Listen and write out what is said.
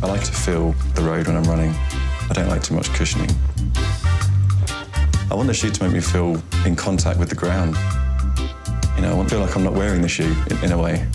I like to feel the road when I'm running. I don't like too much cushioning. I want the shoe to make me feel in contact with the ground. You know, I want to feel like I'm not wearing the shoe in, in a way.